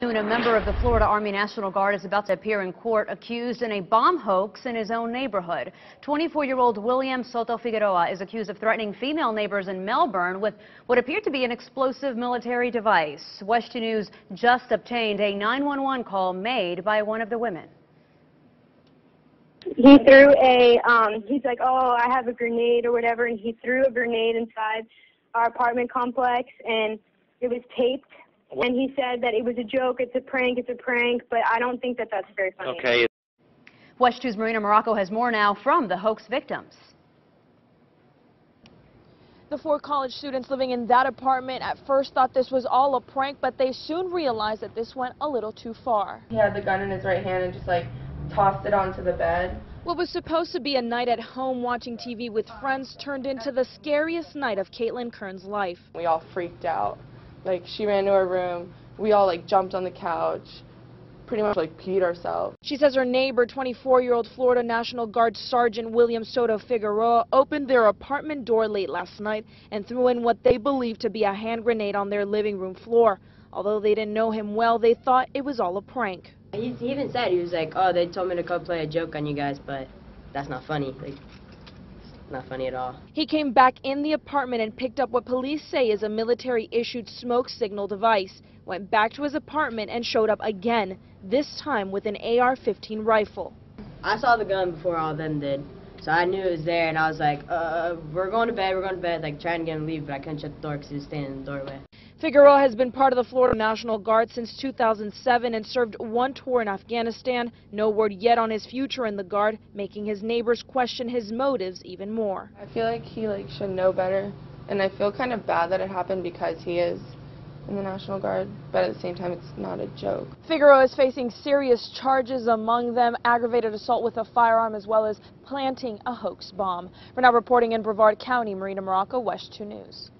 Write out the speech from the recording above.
Soon, a member of the Florida Army National Guard is about to appear in court accused in a bomb hoax in his own neighborhood. 24-year-old William Soto Figueroa is accused of threatening female neighbors in Melbourne with what appeared to be an explosive military device. 2 News just obtained a 911 call made by one of the women. He threw a, um, he's like, oh, I have a grenade or whatever, and he threw a grenade inside our apartment complex, and it was taped and he said that it was a joke, it's a prank, it's a prank, but I don't think that that's very funny. Okay. WESH 2's Marina Marraco has more now from the hoax victims. The four college students living in that apartment at first thought this was all a prank, but they soon realized that this went a little too far. He had the gun in his right hand and just like tossed it onto the bed. What was supposed to be a night at home watching TV with friends turned into the scariest night of Caitlin Kern's life. We all freaked out. Like she ran to her room. We all like jumped on the couch. Pretty much like peed ourselves. She says her neighbor, 24-year-old Florida National Guard Sergeant William Soto Figueroa, opened their apartment door late last night and threw in what they believed to be a hand grenade on their living room floor. Although they didn't know him well, they thought it was all a prank. He, he even said, he was like, oh, they told me to come play a joke on you guys, but that's not funny. Like, not funny at all. He came back in the apartment and picked up what police say is a military-issued smoke signal device, went back to his apartment and showed up again, this time with an AR-15 rifle. I saw the gun before all of them did, so I knew it was there, and I was like, uh, we're going to bed, we're going to bed, like trying to get him to leave, but I couldn't shut the door because he was standing in the doorway. Figueroa has been part of the Florida National Guard since 2007 and served one tour in Afghanistan. No word yet on his future in the Guard, making his neighbors question his motives even more. I feel like he like should know better, and I feel kind of bad that it happened because he is in the National Guard, but at the same time, it's not a joke. Figueroa is facing serious charges, among them aggravated assault with a firearm as well as planting a hoax bomb. We're now reporting in Brevard County, Marina Marraco, WESH 2 News.